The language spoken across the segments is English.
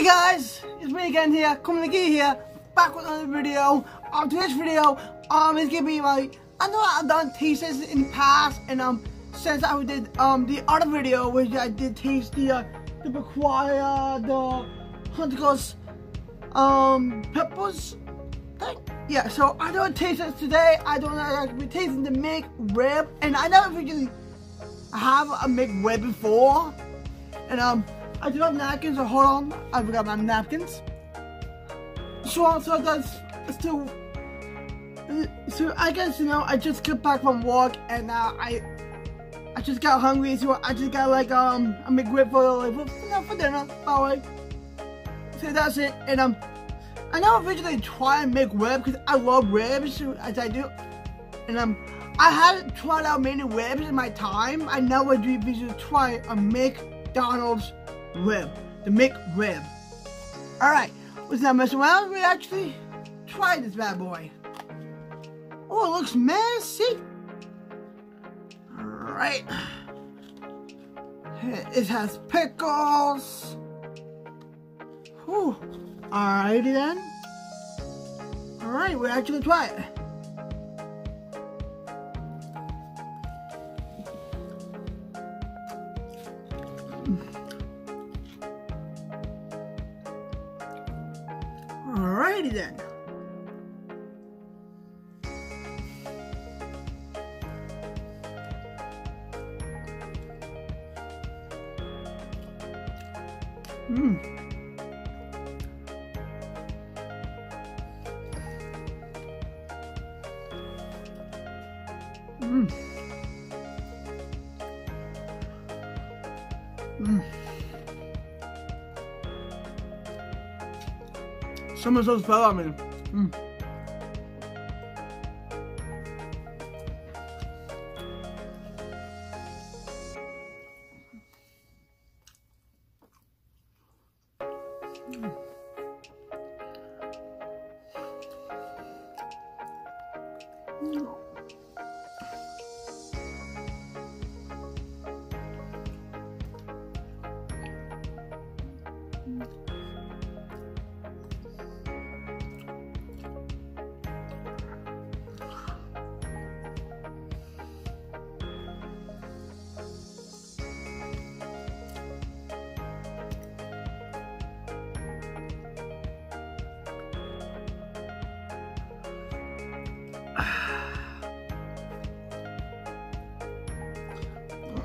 Hey guys, it's me again here, coming again here, back with another video. Um, today's video, um, is gonna be my, I know I've done tastes in the past, and um, since I did um the other video, which I did taste the uh, the Baquia, the Hunter's um peppers thing. Yeah, so I don't taste it today. I don't know. I'm be tasting the McRib, and I never really have a McRib before, and um. I do have napkins, so hold on, I forgot my napkins. So, so that's still, so I guess, you know, I just got back from work, and now uh, I, I just got hungry, so I just got like, um, a McRib for, like, for, for dinner, alright. So that's it, and um, I never originally try and McRib, because I love ribs, as I do, and um, I haven't tried out many ribs in my time, I never do visually try a McDonald's rib, the McRib. Alright, let's not mess around, we actually try this bad boy. Oh, it looks messy. Alright. It has pickles. Whew. Alrighty then. Alright, we actually try it. Alrighty then. Mmm. Mmm. Mmm. Some of those fell on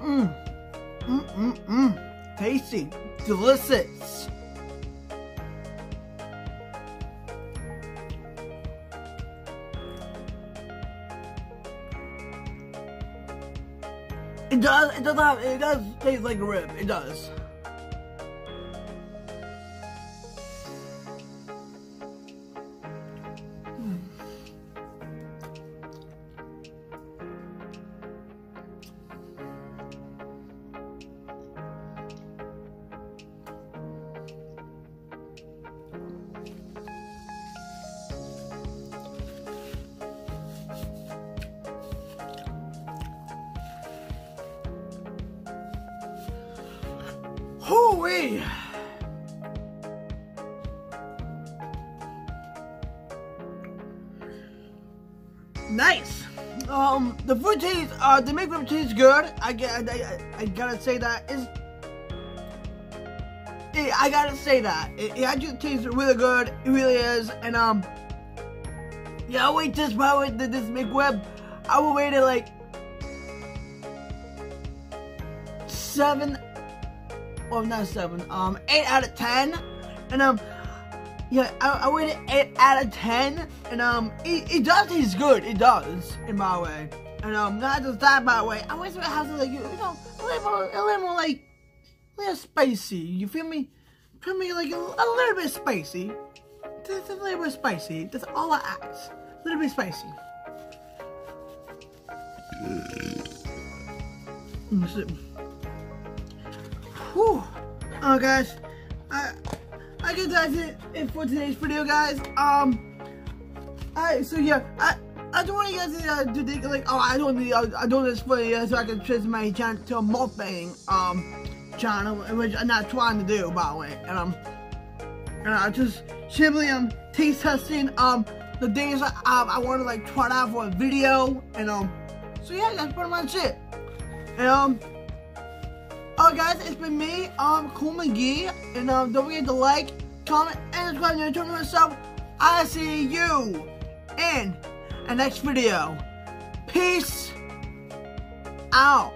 Mmm. Mmm, mmm. Tasty. Delicious. It does, it does have, it does taste like rib. It does. Hooey! Nice. Um, the food tastes, uh, the McRib tastes good. I, I, I, I gotta say that is. I gotta say that it, it actually tastes really good. It really is, and um, yeah, I'll wait this probably this McRib. I will wait it like seven well not seven, um, eight out of ten, and um, yeah, I, I rated eight out of ten, and um, it, it does taste good, it does, in my way, and um, not just that by the way, I wish it has like you know a little more, a little more like a little spicy, you feel me? Feel me like a, a little bit spicy, just a little bit spicy. That's all I ask, a little bit spicy. Mm, Whew. Oh gosh. I I guess that's it, it for today's video guys. Um Alright, so yeah, I I don't want you guys to, uh, to think like, oh, I don't need, uh, I don't this for you so I can transfer my channel to a mukbang um channel, which I'm not trying to do, by the way. And um, and I just simply um taste testing um the things I, um, I want to like try out for a video and um so yeah that's pretty much it and um alright guys it's been me um Cool McGhee and um don't forget to like comment and subscribe to the channel myself I see you in the next video. Peace out